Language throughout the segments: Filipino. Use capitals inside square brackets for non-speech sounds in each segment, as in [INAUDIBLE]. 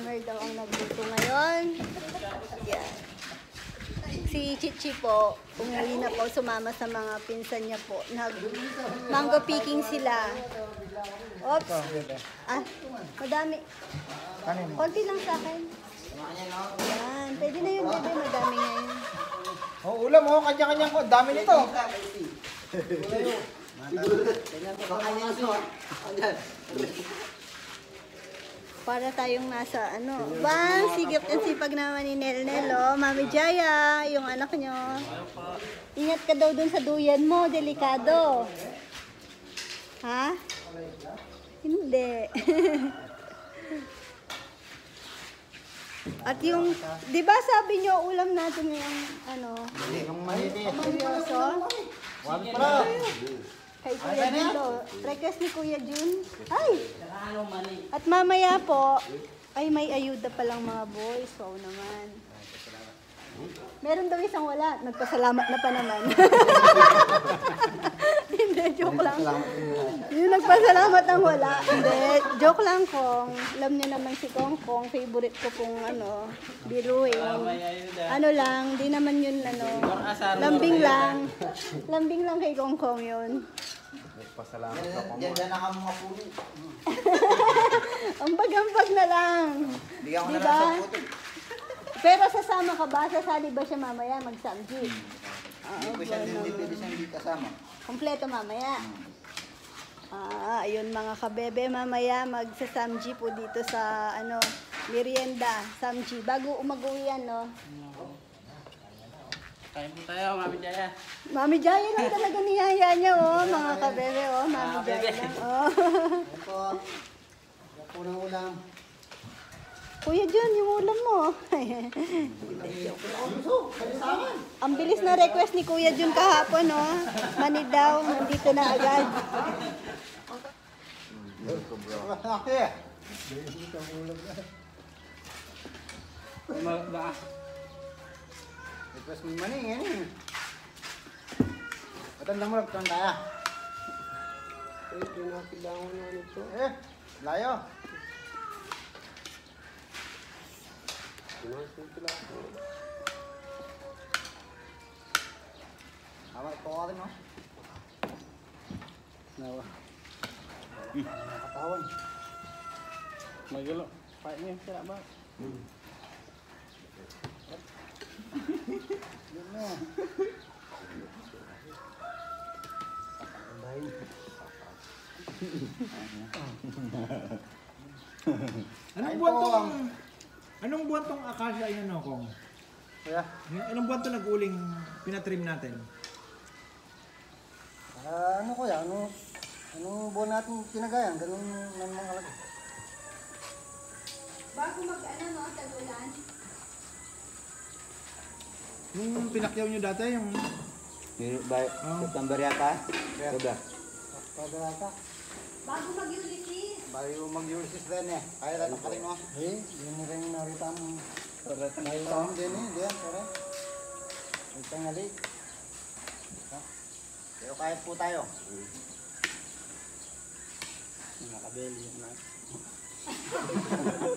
ka-farmer daw ang nagluto ngayon. Yan. Si Chichi po, umuwi na po, sumama sa mga pinsan niya po. Nag mango picking sila. Oops. Ah, madami. Konti lang sa akin. Yan. Pwede na yun, bebe. Madami ngayon. Oh, ulam oh, kanya-kanya ko. Dami nito. [LAUGHS] Para tayong nasa ano. Bang, sigip at sipag naman ni Nel Nel, oh. Mami Jaya, yung anak nyo. Ingat ka daw dun sa duyan mo, delikado. Ha? Hindi. [LAUGHS] At yung, di ba sabi nyo, ulam natin yung ano, seryoso? One para. Kay Kuya Jun to. Request ni Kuya Jun. Ay! At mamaya po, ay may ayuda palang mga boys. Wow naman. Meron daw isang wala. Nagpasalamat na pa naman. [LAUGHS] Hindi, joke lang. Yung nagpasalamat ang wala. Hindi, joke lang kong. Alam niyo naman si Kong Kong, favorite ko pong ano, biruin. Ano lang, di naman yun ano, lambing lang. Lambing lang kay Kong Kong yun. Pasalamat ako. Yan, yan ang mga puno. [LAUGHS] Ambag-ambag na lang. Bigyan ko na Diba? lang sa puto. Pero sasama ka ba? Sasali ba siya mamaya mag-samji? Hindi ko siya hindi pwede siyang hindi kasama. Kompleto mamaya. Ah, ayun mga kabebe, mamaya magsa-samji po dito sa ano, merienda, samji. Bago umag-uwi yan, no? Kain po tayo, Mami Jaya. Mami Jaya lang talaga niyaya niya, oh, mga kabebe, oh, Mami Jaya lang, oh. Yan po. Yan po ng ulam. Kuya John, yung ulam mo. [LAUGHS] Ang bilis na request ni Kuya Jun kahapon, no? Mani daw, nandito na agad. Ate. Ba? Request mo maning, yan eh. Matanda mo lang, tanda. Eh, pinakilangan na nito. Eh, layo. Tama, ito ka rin, no? Nawa. Nakatawan. Magulo. Pain niyo, sira ba? Yun na. Anong Ay, buwan tong Anong buwan tong akasya ay ano kong? Kuya, Anong buwan to nag-uling pinatrim natin? ah, ano kuya, ano, anong buwan natin kinagayan? Ganun ng mga lagi. Bago mag, ano, no, tagulan. Yung pinakyaw nyo dati, yung Oh. September yata? Sobra. Pagkaka. Bago mag-Ulysses. Bayo mag-Ulysses din eh. Kaya lang ang kaling mo. Eh, yun rin narita mo. Narita mo din eh. Diyan, pare. May tangali. Ha? Pero kaya po tayo. Nakabeli yun na.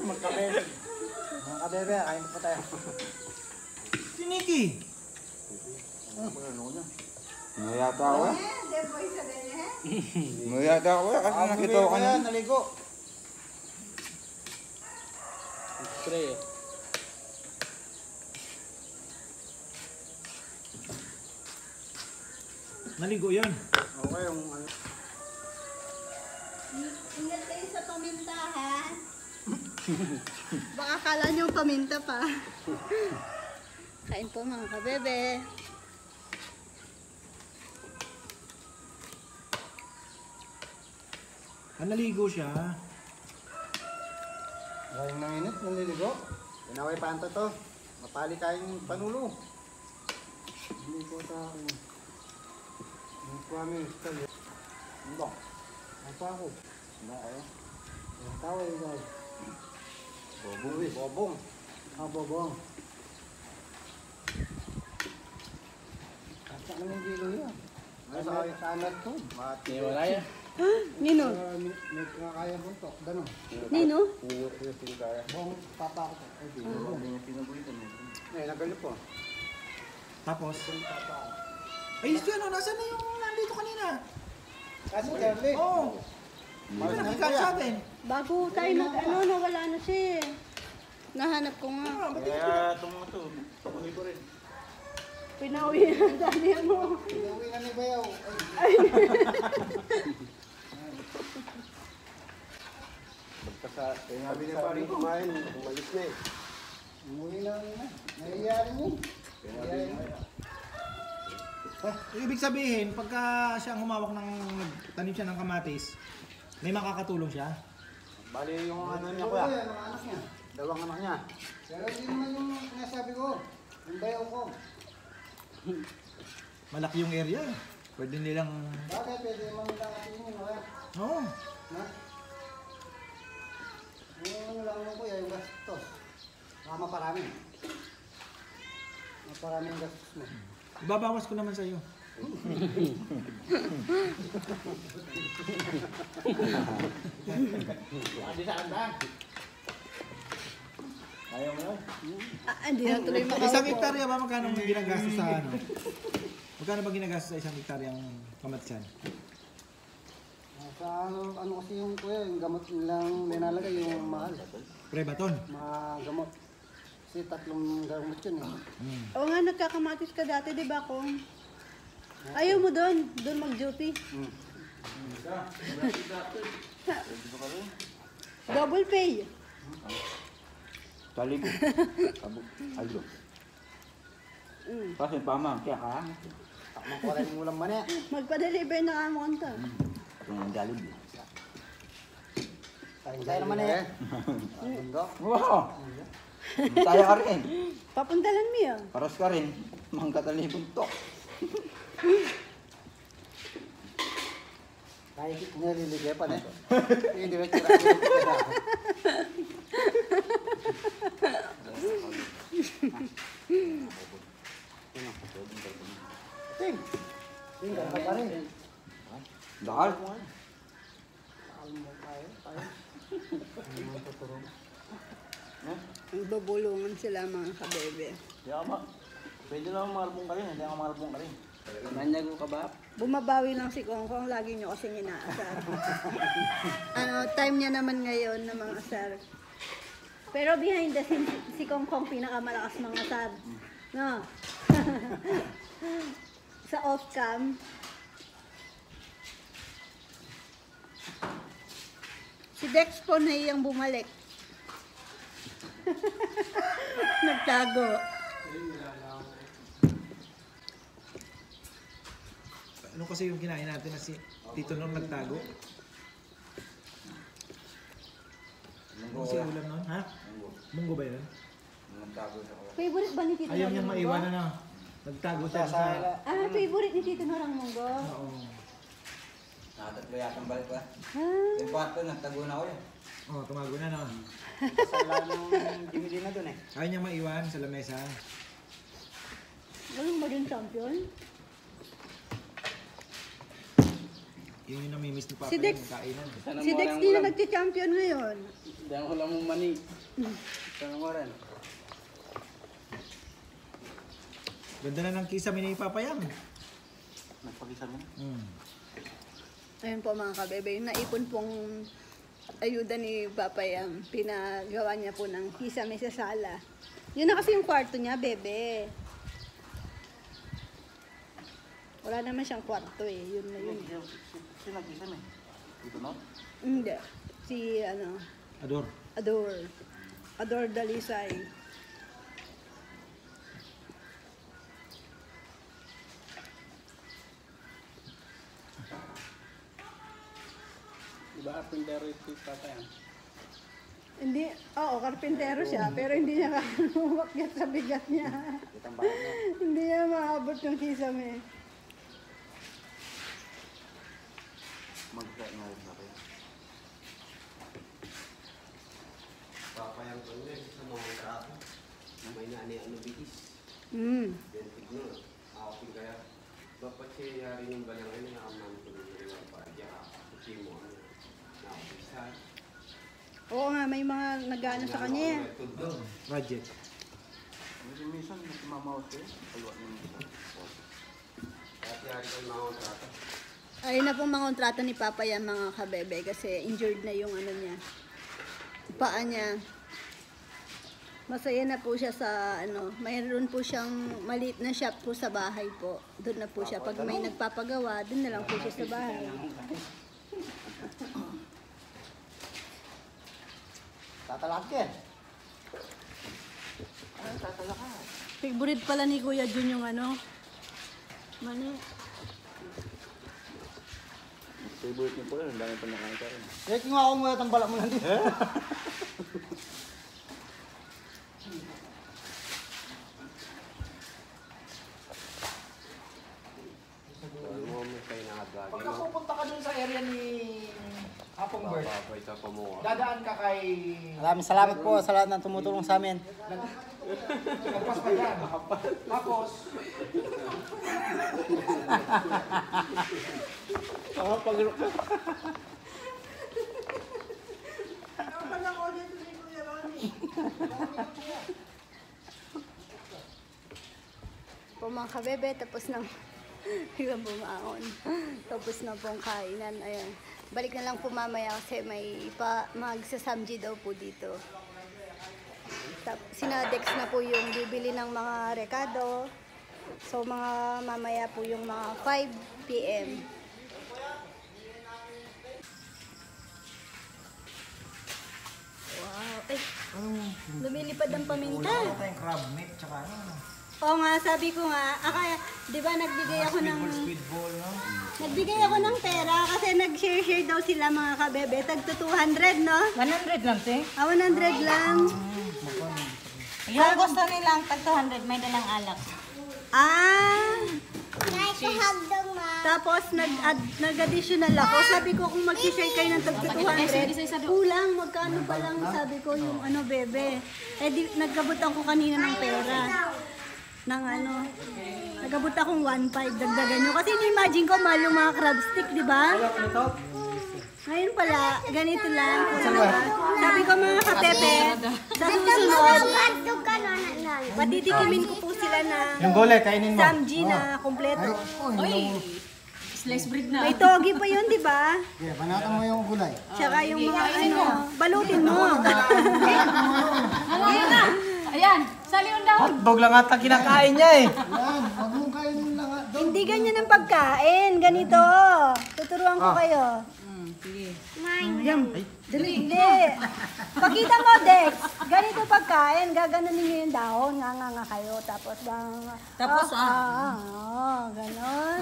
Magkabebe. Mga kabebe, kain po tayo. Si Nikki. Ano niya? Mayata ako eh. Eh, of eh. Mayata ako eh. Kasi nakita ko kanya. kanina. Naligo. Spray eh. Naligo yan. Okay, yung ano. Ingat kayo sa paminta, ha? [LAUGHS] Baka kala niyo paminta pa. [LAUGHS] Kain po mga kabebe. Ah, naligo siya. Galing ng init, naliligo. Pinaway panta to. Mapali kayong panulo. Hindi ko tao. Ang kwami, style. Ano ba? Ang pa ako. Ano kayo? Ang tao ay guys. Bobong. Bobong. Ah, bobong. Kasa naman dilo yan. Ano sa sa anak to? Mati. Hindi wala yan. Nino? May kaya buntok. Ganun. Nino? Buong papa ko. Ay, di. Eh, nagalip po. Tapos? Ay, yun, ano, nasaan na yung nandito kanina? Kasi Charlie. Oo. Oh, Mahal na nakikita sa atin. Bago tayo nag ano, nawala na siya eh. Nahanap ko nga. Ah, Kaya ito, tuloy ko rin. Pinauwi na dali mo. Uwi na ni Bayaw. Pagkasa, Sabi niya pa rin kumain. Umalis na eh. Umuwi na na. Nahiya rin yun. Nahiya rin. Yung ibig sabihin, pagka siya humawak ng tanim siya ng kamatis, may makakatulong siya. Bali yung ano niya Ano kuya. yan, mga anak niya? Dalawang anak niya. Pero hindi naman yung sinasabi ko. Yung bayaw ko. [LAUGHS] Malaki yung area. Pwede nilang... Bakit pwede naman natin yun, wala? Oo. Ha? Yung ano lang mo kuya, yung gastos. Baka maparami. Maparami yung gastos mo. Ibabawas ko naman sa iyo. Hindi sa kanta. Ayaw mo lang. Ah, hindi na tuloy Isang makaupo. hektarya ba magkano ang ginagastos sa ano? Magkano ba ginagastos sa isang hektarya ang kamatisan? Ah, Sa ano, ano kasi yung kuya, yung gamot nilang nilalagay yung mahal. Prebaton. Mga gamot. Kasi tatlong gamot yun eh. Hmm. Oo nga, nagkakamatis ka dati, di ba, kung? Ayaw mo doon, doon mag-duty. Hmm. Double pay. Talib. Abo. [LAUGHS] Alo. Mm. Kasi pamang, kaya ka? Takmang ko rin yung ulam man eh. Magpa-deliver na ka mo kanto. Itong ang Jollibee. Tayo naman eh. [LAUGHS] Wow! Tayo ka rin. Papuntalan mo yun. Paras ka rin. Mga katalibong to. Kahit nililigay pa eh. [LAUGHS] Hindi ba tira Ting! Ting, ganda pa rin. Dahil. Nagbubulungan sila mga kabebe. Hindi ako ma... Pwede naman marabong ka rin. Hindi ako marabong ka rin. Nanyago ka ba? Bumabawi lang si Kongkong, lagi nyo kasing inaasar. [LAUGHS] ano, time niya naman ngayon na mga asar. Pero behind the scenes, si Kongkong pinakamalakas mga asar. No? [LAUGHS] Sa off-cam. Si Dex po na iyang bumalik. [LAUGHS] Nagtago. Ano kasi yung kinain natin na si Tito Nor nagtago? Ano si ulam nun? Ha? Munggo ba yun? Nagtago sa ko. Favorite ba ni Tito Ayaw Nor niyang ang maiwan munggo? na Nagtago siya sa... Ah, favorite ni Tito Nor ang munggo. Oo. Nakatatlo yata ang balik ko. Ah. Yung kwarto, nagtago na ako eh. Oh, tumago na no. Sa ilalim ng DVD na dun eh. Ayaw niyang maiwan sa lamesa. Walang ba din champion? Yun yung namimiss ni Papa Si Dex. yung kainan. eh. Si Dex din na nagti-champion ngayon. Hindi ako lang mong mani. Sana mo rin. Ganda na ng kisame ni Papa Yang. Nagpag-isa mo. Mm. Ayun po mga kabebe, yung naipon pong ayuda ni Papa Yang, pinagawa niya po ng kisame sa sala. Yun na kasi yung kwarto niya, bebe. Wala naman siyang kwarto eh, yun na yun. Sino nag-isa mo? Dito no? Hindi. Si, ano, Ador. Ador. Ador Dalisay. Diba carpenter si Papa yan? Hindi, oo, karpintero siya, pero hindi niya kakanumakyat [LAUGHS] sa bigat niya. Hindi niya maabot yung kisame. Magkain na rin ako yan. Papayang ko na sa mga trapo. May nani ano bigis. Mm. Then tigno. Ako kaya. Dapat siya yari yung balang ano na aman ko ng mga padya. Kasi mo ano. Oo nga, may mga nag-ano sa kanya. Kasi minsan, mamawas kayo. Yung mga kontrata. Ayun na pong mga kontrata ni Papa yan mga kabebe kasi injured na yung ano niya. Paa niya. Masaya na po siya sa ano, mayroon po siyang maliit na shop po sa bahay po. Doon na po siya. Pag may nagpapagawa, doon na lang po siya sa bahay. Tatalak yan. Favorite pala ni Kuya Jun yung ano. Mani. Favorite niyo po rin. Ang dami pa nakain ka rin. Eh, kung ako muna itong balak mo nandito. Ano [LAUGHS] mo mo kayo nakadwagi Pagka mo. pupunta ka dun sa area ni Apong Bird, Papay sa kumuha. dadaan ka kay... Salamat po sa lahat ng tumutulong sa amin. Lagpas pa dyan. Tapos, po mga kabebe, tapos na hanggang bumaon. [LAUGHS] tapos na pong kainan. Ayan. Balik na lang po mamaya kasi may pa, magsasamji daw po dito. Sinadex na po yung bibili ng mga rekado. So mga mamaya po yung mga 5 p.m. Wow. Ay, lumilipad ang paminta. wala tayong crab meat, tsaka ano, Oo nga, sabi ko nga, aka, di ba nagbigay ako ng, squid ball, squid ball, no? nagbigay ako ng pera kasi nag-share-share daw sila mga kabebe. Tagto 200, no? 100 lang, te. Ah, 100 lang. Yung gusto nilang tag 200, may dalang alak. Ah! Tapos nag-add, nag-additional ako. Sabi ko kung mag-share kayo ng tagto 200, kulang, magkano ba lang sabi ko yung ano, bebe. Eh, di, nagkabutan ko kanina ng pera. Ng ano, nagabot akong 1.5 dagdagan nyo. Kasi ni-imagine ko mahal yung mga crab stick, di ba? Ngayon pala, ganito lang. Sabi ko mga kapepe, sa susunod, patitikimin ko po sila na Yung gulay, kainin mo. samji na kompleto. Slice bread na. May togi pa yun, di ba? Yeah, panatan mo yung gulay. Tsaka yung mga ano, balutin mo. Ayan na. Ayan, saliw daw. Hotdog lang ata kinakain niya eh. Yan, huwag mong kainin lang. ah. Hindi ganyan ang pagkain. Ganito. Tuturuan ko kayo. Ayan. Dali, hindi. Pakita mo, Dex. Ganito pagkain. Gaganon ninyo yung dahon. Nga nga nga kayo. Tapos gang... Tapos, ah. ah, ah, ganon.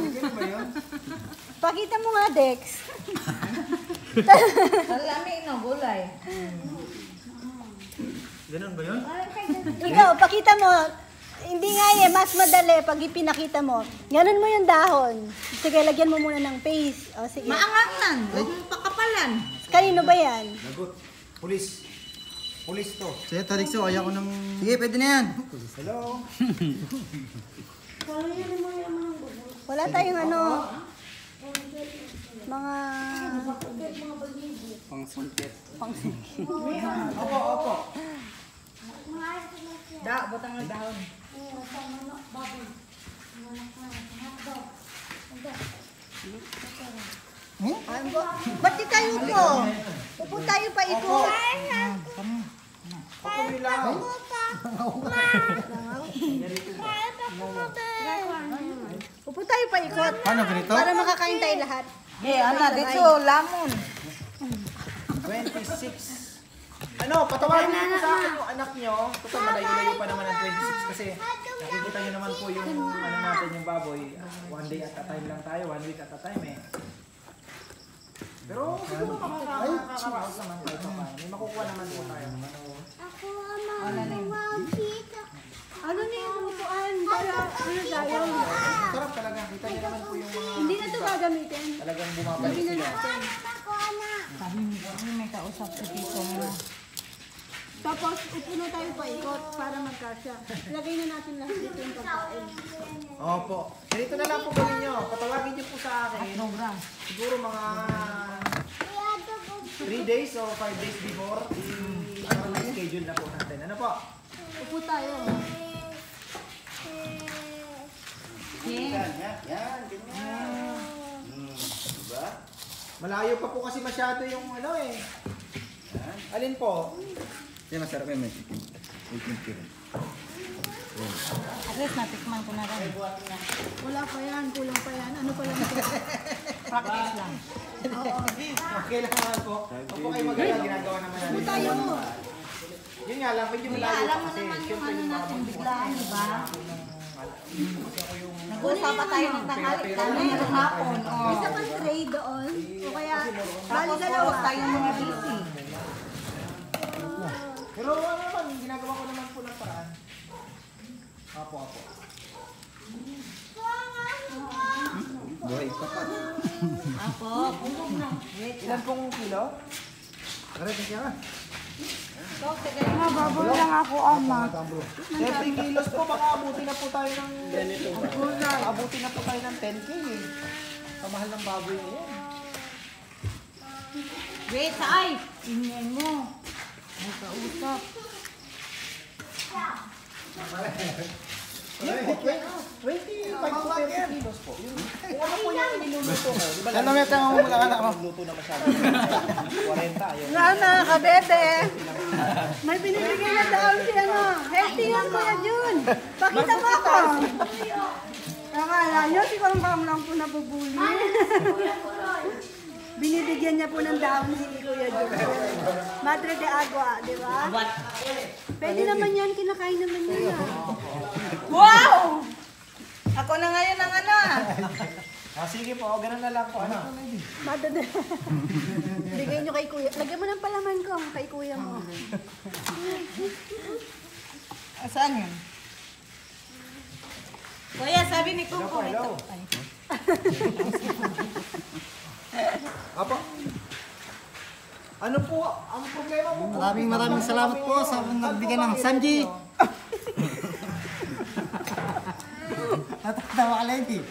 Pakita mo nga, Dex. Salami no, gulay. Ganun ba yun? Ikaw, pakita mo. Hindi nga eh, mas madali pag ipinakita mo. Ganon mo yung dahon. Sige, lagyan mo muna ng paste. O, sige. Maangangan. Huwag mong pakapalan. Kanino ba yan? Lagot. Pulis. Pulis to. Sige, Tarikso, ayaw ko ng... Sige, pwede na yan. Hello? Wala tayong ano, mga Pangsungkit. Opo, opo. Da, butang ng dahon. Ano ba? Ba't di tayo po? Upo tayo pa ito. Opo bilang. Upo tayo pa ikot. Paano ganito? Para makakain tayo lahat. Eh, ana, dito, lamon. 26. Ano, patawarin niyo po sa akin yung anak niyo. Kasi malayo-layo pa naman ang 26 kasi nakikita niyo naman po yung ano natin yung baboy. One day at a time lang tayo, one week at a time eh. Pero siguro makakaraos naman tayo pa paano. May makukuha naman po tayo. Ano na yung upuan? Para ano tayo? Sarap talaga. Kita niyo naman po yung mga Hindi na ito gagamitin. talagang bumabalik Sabi na sila. natin. Sabi mo, may kausap si Tito mo. Tapos, na tayo paikot para magkasya. Lagay na natin lahat dito yung pagkain. Opo. Ganito na lang po gawin nyo. Patawagin nyo po sa akin. Siguro mga 3 days or 5 days before. Ano na schedule na po natin. Ano po? Upo tayo. Yan, yan, yan, ganyan. Hmm, diba? Malayo pa po kasi masyado yung ano eh. Alin po? Hindi, masarap yun. May chicken. May chicken. At least natikman ko na rin. Wala pa yan, kulang pa yan. Ano pa lang [LAUGHS] ito? Practice lang. Okay lang naman po. Huwag po kayo magala, ginagawa naman natin. Upo tayo. Yun nga lang, medyo malayo alam pa mo kasi. naman yung Siyempre ano yung mga natin biglaan, di ba? Yung... Nag-uusapan tayo ng tanghali kami, ng hapon. Oh. Isa pang tray doon. O kaya, bali Tapos dalawa. oras tayo mga busy. Pero ano naman, ginagawa ko naman po ng paraan. Apo, apo. Buhay ka pa. Apo, bubog na. Wait Ilan pong kilo? Aray, kasi ka. Baboy lang ako, ama. 30 kilos po, baka abutin na po tayo ng... Abutin na po tayo ng 10k eh. Kamahal ng baboy ngayon. Wait, ay! Ingay mo. May kausap. Yun po, 20, 25 to 30 kilos po. Ano po yung niluluto ba? Ano may tanong mo lang anak mo? Luto na masyado. 40, yun. Nga na, kabebe. May binibigay na daw si ano. Healthy yan, Kuya Jun. Pakita mo ako. Akala nyo, si Kong Kong lang po nabubuli. Binibigyan niya po ng dahon si Kuya Jun. Madre de agua, di ba? Pwede naman yan, kinakain naman niya. Wow! Ako na ngayon ang ano. ah. Ah, sige po, ganun na lang po. Ano? Madre de. Bigay niyo kay Kuya. Lagyan mo ng palaman ko kay Kuya mo. Saan yun? Kuya, sabi ni Kuko ito. Ay. [LAUGHS] Apo. Ano po, ang problema mo po? Maraming maraming salamat po sa nagbigay ng Sanji. Natatawa ka lang eh.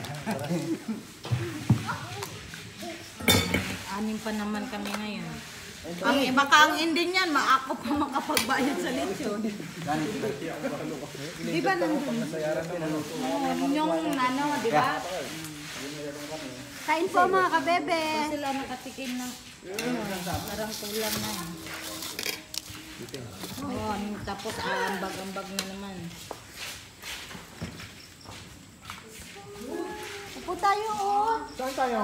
Anim pa naman kami ngayon. Ang baka ang ending niyan, maako pa makapagbayad sa lechon. Di ba nandun? Yung ano, di ba? Kain po mga kabebe. Sila nakatikim ng ano, parang kulang na. Oo, yung tapos ambag-ambag na naman. Upo tayo, oh. Saan tayo?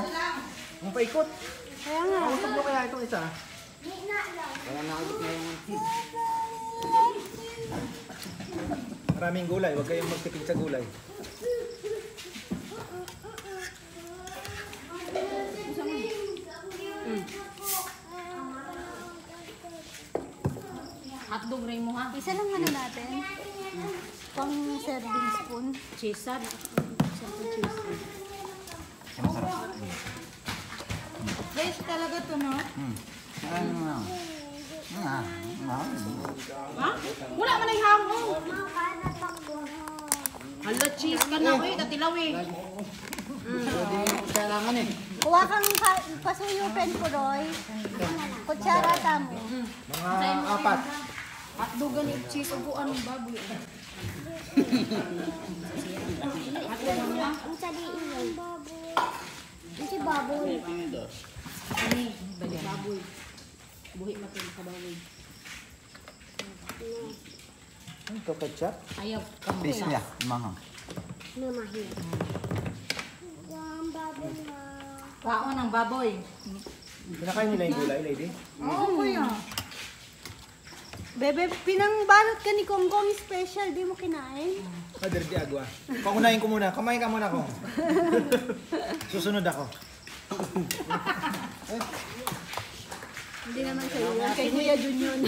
Ang paikot. Kaya nga. Kausap mo kaya itong isa? Maraming gulay, huwag kayong magtipid sa gulay. Hotdog rin mo ha? Isa lang ano natin. Pang serving spoon. Cesar. Fresh talaga to, no? Ha? Wala man ay hamon. Hala, cheese ka na, uy. Katilaw eh. Kailangan eh. Kuha kang pa- pasuyo pen ko, Roy. Kutsara tamo. Mga apat. Hotdog ganit cheese. Upuan ng baboy. Ang saliin yung baboy. Ang si baboy. Ani, balik baboy. Buhi matin sa baboy. Ito, ketchup. Ayaw, Fish niya, mahang. Namahin. Kao ng baboy. Kinakain nila yung gulay, lady? Oo, kuya. Bebe, pinangbalot ka ni Kong Kong special. Di mo kinain? Father di agua. Paunahin ko muna. Kumain ka muna ko. [LAUGHS] Susunod ako. Hindi naman sa'yo. yan. Kay Kuya Jun yun.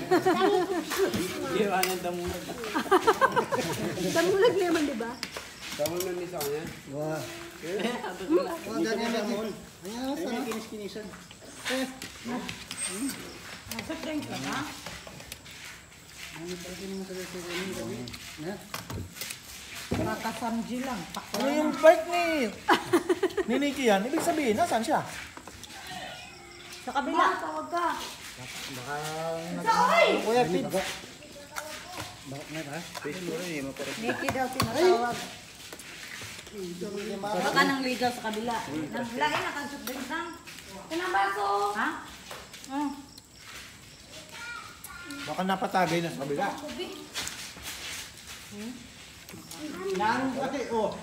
Iwanan damulag. Damulag naman, di ba? Tama na ni sa kanya. Wah. Wah, ganyan natin. Ayan naman sa kinis-kinisan. Nasa drink ka na? Nakasamji lang. Ano yung bike ni... ni Nikki yan? Ibig sabihin, nasaan siya? Sa kabila. Kuya, Pid. Nikki daw tinatawag. Baka nang ligaw sa kabila. Naglain na kansot din sang. Kinang baso. Ha? Hmm. Baka napatagay na sa kabila. Nang, ate, oh.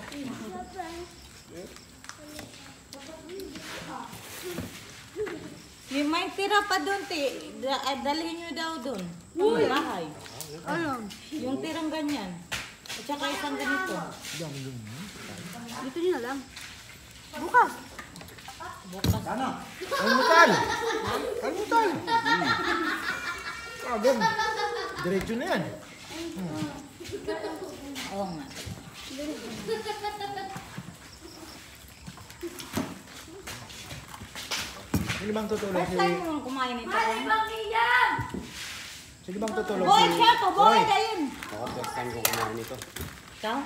Yung may tira pa doon, ti. Ah, dalhin nyo daw doon. Uy! Bahay. Ano? Yung tirang ganyan. At saka isang ganito. Dito nyo na lang. Bukas. Ano? Almutal! Almutal! Agad. Diretso na yan. Oo nga. Sino bang tutulong First si... time mo kumain ito. Sino bang tutulong Boy, si... siya to. Boy, Roy? kayin. Ako, first time ko kumain nito. Ikaw?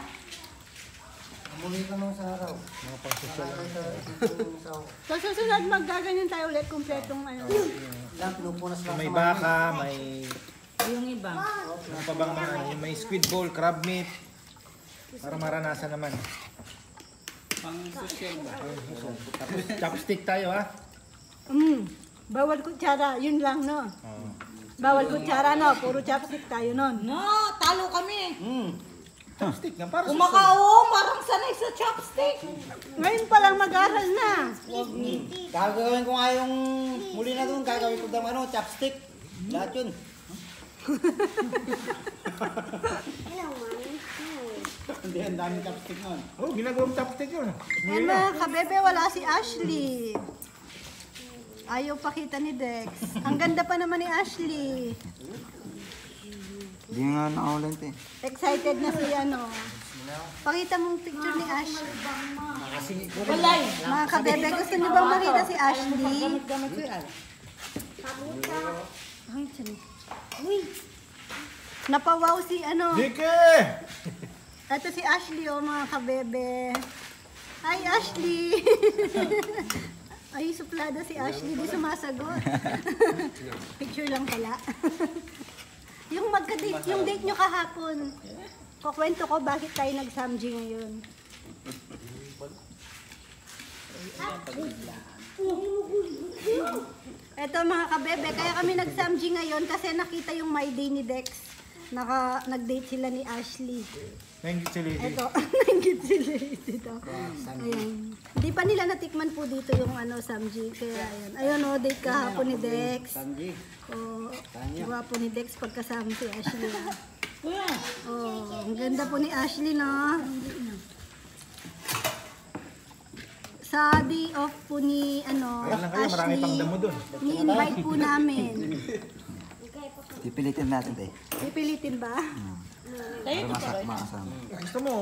Muli ka nung sa araw. Mga pang-social. So, sa susunod maggaganyan tayo ulit kumpletong ano. Lang, pinupunas lang May baka, may... Yung iba. Ano pa bang mga... Yung may squid ball, crab meat. Para maranasan naman. Pang-social ba? Tapos chopstick tayo ha. Mm. Bawal kutsara, yun lang no. Oo. Bawal kutsara no, puro chopstick tayo nun. No, talo kami. Mm. Chopstick nga, para sa... Kumakao, parang sanay sa chopstick. Ngayon pa lang mag-aral na. Gagawin ko nga yung muli na doon, gagawin ko daw ano, chopstick. Lahat yun. [LAUGHS] Hindi, ang daming chopstick nun. Oh, ginagawang chopstick yun. Eh mga kabebe, wala si Ashley. Ayaw pakita ni Dex. Ang ganda pa naman ni Ashley. Hindi nga nakaulan eh. Excited na si ano. Pakita mong picture ni Ashley. Walay. Mga kabebe, gusto niyo bang makita si Ashley? Gamit-gamit ko yan. Ay, tiyan. Uy. Napawaw si ano. Dike! Ito si Ashley oh, mga kabebe. Hi, Ashley! Ay, suplada si Ashley, di sumasagot. [LAUGHS] Picture lang pala. Yung magka-date, yung date nyo kahapon. Kukwento ko bakit tayo nag-samji ngayon. Eto mga kabebe, kaya kami nag-samji ngayon kasi nakita yung my day ni Dex. Naka, nag-date sila ni Ashley. Thank you, si Lady. Ito, nanggit sila dito. Ayan. Hindi pa nila natikman po dito yung ano, Samji. Kaya ayan. Ayun o, date kahapon ni Dex. Sanji. O, gwapo ni Dex pagkasama si Ashley. [LAUGHS] Kuya. Oh, ang ganda po ni Ashley, no? Sa day off po ni, ano, Kaya lang kayo, marami pang damo dun. ni-invite po namin. Pipilitin natin eh. Pipilitin ba? Tayo Para ito masa pa. makasama. Gusto mo,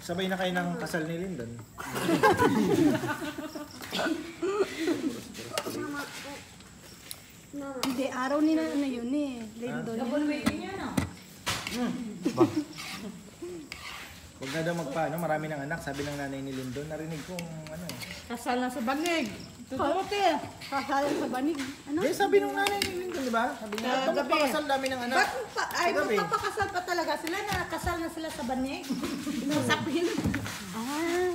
sabay na kayo ng kasal ni Lyndon. Hindi, araw nila ano yun eh. Lindon. Double waiting yan ah. Huwag na daw magpaano, marami ng anak. Sabi ng nanay ni Lyndon, narinig kong ano. Kasal na sa banig. Totoo te. Kasalan sa banig. Ano? Eh, sabi ng nanay ni Lyndon, di ba? Sabi niya, Sa "Ba't gabi." magpakasal dami ng anak? Ba't pa, ay, Gabi. magpapakasal pa talaga sila na kasal na sila sa banig? Usapin. Ah,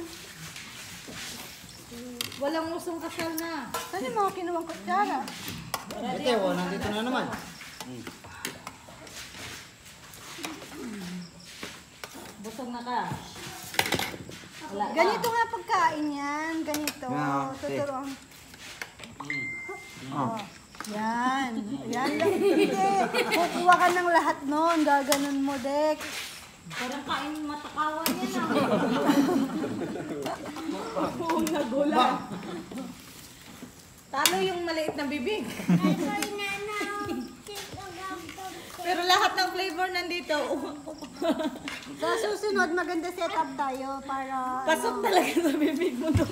Walang usong kasal na. saan yung mga kinuwang kutsara? Ito, oh, nandito na naman. Busog na ka. Wala. Ganito nga pagkain yan. Ganito. Yeah, okay. Tuturuan. Oh. Yan. Yan lang. Hindi. Kukuha ka ng lahat nun. Gaganon mo, Dex. Parang kain matakawan yan ah. Buong nagulan. [LAUGHS] Talo yung maliit na bibig. Pero lahat ng flavor nandito. Sa susunod, maganda setup tayo para... Pasok talaga sa bibig mo to.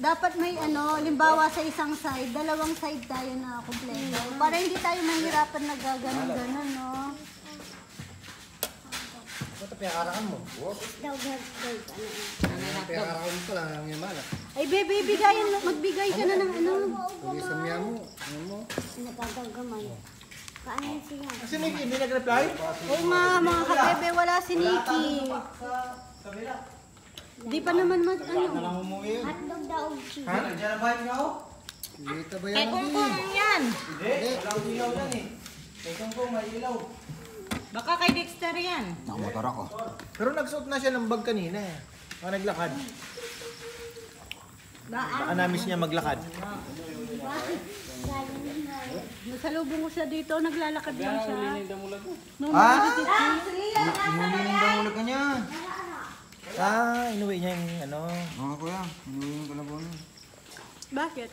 dapat may ano, limbawa sa isang side, dalawang side tayo na kompleto. Para hindi tayo mahirapan na gaganon-ganon, no? Ito pinakarakan mo. Pinakarakan mo pala ang yaman. Ay, bebe, bigayan, magbigay ka na ng ano. Hindi sa miya mo. Ano mo? Kasi Nicky, hindi nag-reply? Oo nga, mga kabebe, wala si Nikki. Di pa naman mag, ano. Lang umuwi yun. Ha? Nandiyan ang bahay niyo? Dito ba Kay yan? Kungkung yan. Hindi, walang ilaw yan eh. Kay Kungkung may ilaw. Baka kay Dexter yan. Nakamotor ako. Pero nagsuot na siya ng bag kanina eh. Mga naglakad. Baka namis niya maglakad. Nasalubong ko siya dito, naglalakad lang siya. Nung Ah? nakatiti. Inulining daw ulit ka niya. Ah, inuwi niya yung ano. Mga kuya, inulining ko na po. Bakit?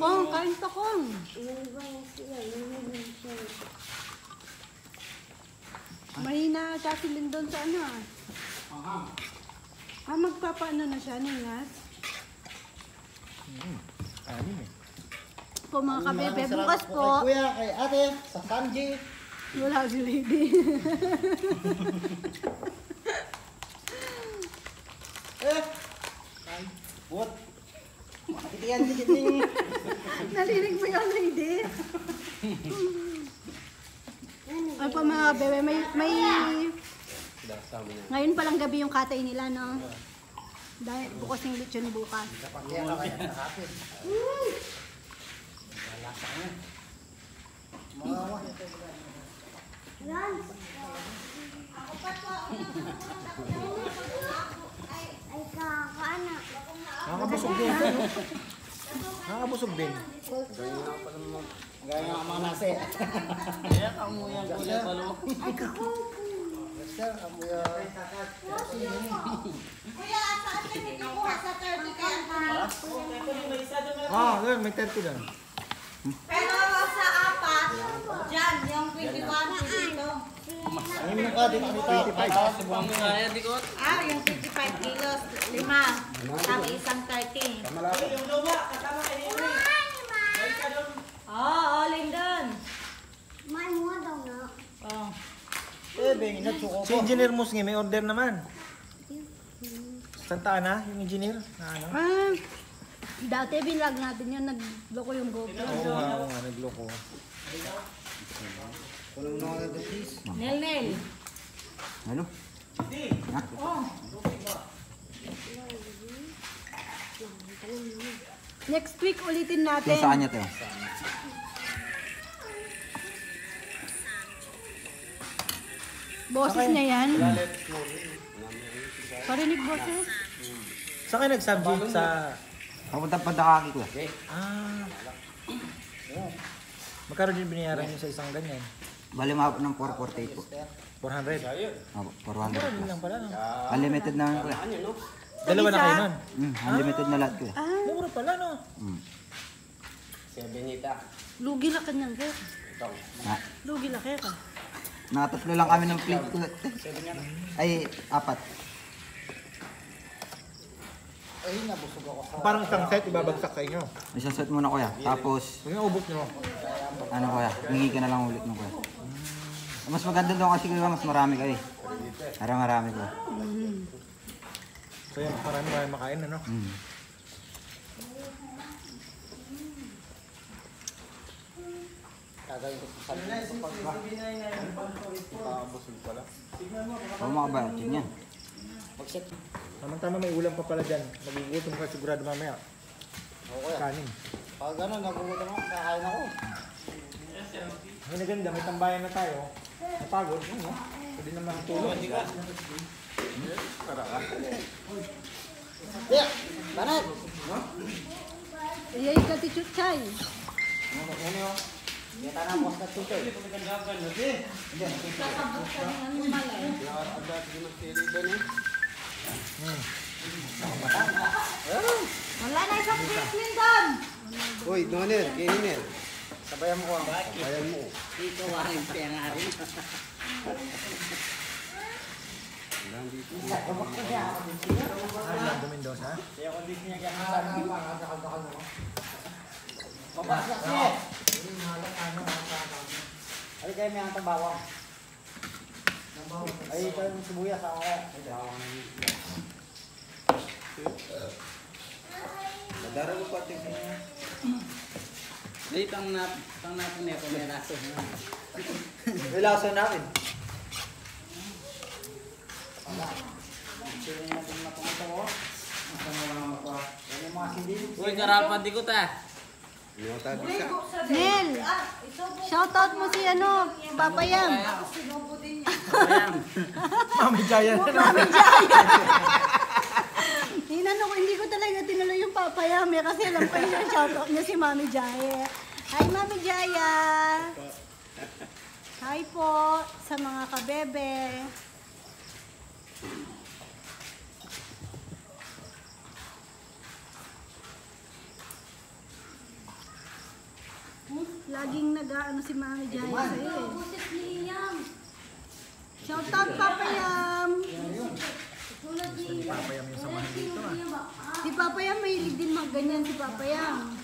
Kong, kain pa kong. Mahina sa si Lindon sa ano ah. Ah, magpapaano na siya, ningas? Anim eh. Po mga kabebe, Salamat bukas Kay po, kuya, kay ate, sa Sanji. wala si Lady. [LAUGHS] Eh! Ay, what? Titiyan, titiyan. Narinig mo yung lady? [LAUGHS] Ay pa mga bebe, may, may... Ngayon palang gabi yung katay nila, no? Dahil bukas yung lechon bukas. Kaya na kaya sa atin. Mawawa. Nakakabusog din. Nakakabusog din. Gaya nga mga nasi. Kaya kamu yan kulay palo. Sir, amoy Kuya, sa atin hindi nakuha sa 30 kaya Ah, doon, may 30 doon. Pero sa apat, dyan, yung 21, 22. Ano yung ka dito dito? 25. Kaya di ko. Ah, yung 55 kilos, lima. Tapos isang 30. Oo, oh, Lindon. Oh. Eh, bengin na chuko Si Engineer Musngi may order naman. Santa Ana, yung engineer. Na ano? Ah, dati binlag natin yun, nagloko yung GoPro. Oo nga, oo nga, nagloko. Kulong na dito, please. Nel, Nel. Ano? Oh. Next week ulitin Yung natin. saan niya te? Boses niya yan. Parinig boses. Saan kayo nag-subject sa... Papunta pa Dakaki ko. Ah. Magkano din binayaran niyo sa isang ganyan? Bali mga ng 448 po. 400. Opo, 400 Yun plus. lang pala, no? Unlimited naman ko. Dalawa na kayo nun. Mm, unlimited na lahat ko. eh. Ah, Mura pala, no? Mm. Sebenita. lugi na kanyang kaya. Na, Lugi na kaya ka. nakatatlo lang kami ng plate ko. Ay, apat. Ay, nabusog ako sa... Parang isang set, ibabagsak sa inyo. Isang set muna kuya. Tapos, Huwag yung ubok nyo. ano kuya, hingi ka na lang ulit ng kuya. Mas maganda doon kasi kuya, mas marami kayo. eh. Para marami ko. So yan, marami kayo makain, ano? Mm. Kagawin ko sa Sanji. Nakabusog pala. Oo mga ba, yun yan. Pag-set. Tama-tama may ulam pa pala dyan. Magugutom ka sigurado mamaya. Oo, kuya. Kanin. Pag gano'n, nagugutom ako, kakain ako. Ang naganda, may tambayan na tayo. Napagod, yun, no? Pwede naman tulog. Kaya, banat! Iyay ka ti Chuchay. Kaya tanah mo sa tuto. Wala na isang plate, Lindon. Uy, Noner, kinin Sabayan mo ko. Sabayan mo. Ikaw waring siya nga rin. Ano lang, Mendoza? Ay, kayo may ang bawang. Ay, ito yung sibuyas ako. Darago pa tingin niya. Dito ang nap, pang napon niya, kung may raso. Ilaso namin. Sino yung natin mapunta ko? Yan yung mga sindi. Uy, karalpan di ko ta. Nel, shoutout mo si ano, Papa Yam. [LAUGHS] Mami Jaya. Mami Jaya. [LAUGHS] Hinano ko, hindi ko talaga tinuloy yung Papa Yam eh, kasi alam ko yung shoutout niya si Mami Jaya. Hi Mami Jaya. Hi po sa mga kabebe. Laging nag-ano si Mami Jaya sa'yo eh. Shoutout Papa Yam. Papayam yung samahan dito ah. Si Papa Yam, mahilig din mag ganyan si Papa Yam.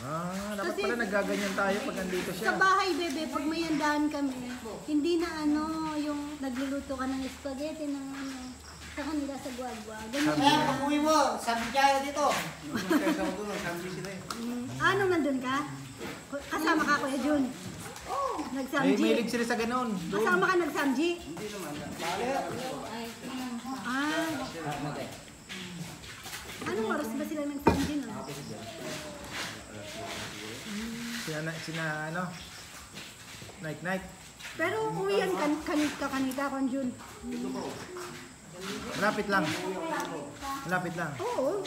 Ah, dapat Kasi- pala nagaganyan tayo pag nandito siya. Sa bahay, bebe, pag may handaan kami, hindi na ano, yung nagluluto ka ng spaghetti ng ano, sa kanila sa guagua. Ganyan Kaya, na. pakuwi mo, sabi Jaya dito. Mm, ano, nandun ka? Kasama ka, Kuya Jun? May Nagsamji? mahilig sila sa ganun. Doon. Kasama ka nagsamji? Ah. Anong oras ba sila nagsamji no? Sina, sina ano? Night night. Pero uwian kan kanit ka kanita kon Jun. Malapit lang. Malapit lang. Oo.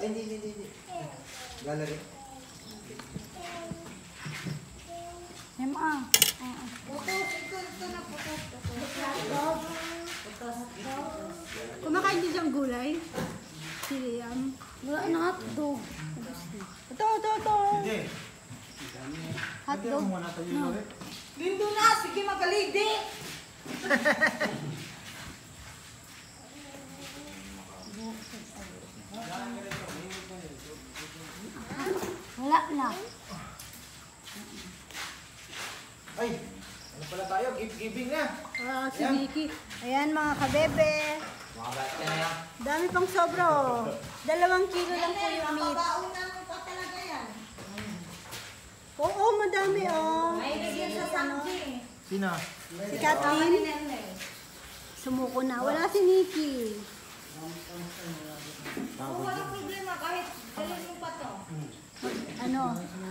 Ay, hindi, hindi, hindi. Gallery. Ema. Kumakain din siyang gulay. Si Liam. Wala na hotdog. Ito, ito, ito. Hotdog. No. Lindo na, sige magalidi. Wala na. Ay, pala tayo? Give giving na. Ah, si Vicky. Ayan mga kabebe. Dami pang sobro. Dalawang kilo lang po yung meat. Baunan mo pa talaga yan. Oo, madami oh. May lagyan sa samji. Sino? Si Kathleen. Sumuko na. Wala si Nikki. Kung walang problema, kahit dalhin mo pa to. Ano?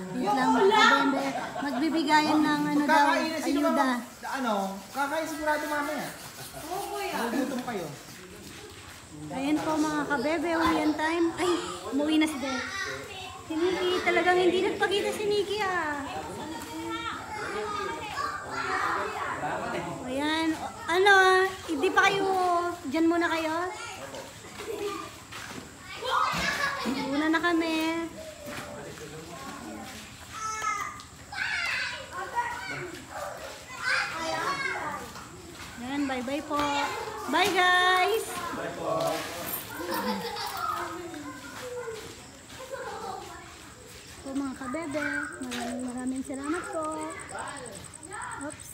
Wait lang kabebe. Magbibigayan ng ano daw, ayuda. ba? Ano? Kakain sigurado mamaya. Oo, kuya. Nagutom kayo. Ayan po mga kabebe, uwian time. Ay, umuwi na si Del. Si Nikki, talagang hindi nagpakita si Nikki ah. Ayan, ano, hindi pa kayo, dyan muna kayo. Una na kami. Ayan, bye-bye po. Bye guys! po mga kabebe. Maraming maraming salamat po. Oops.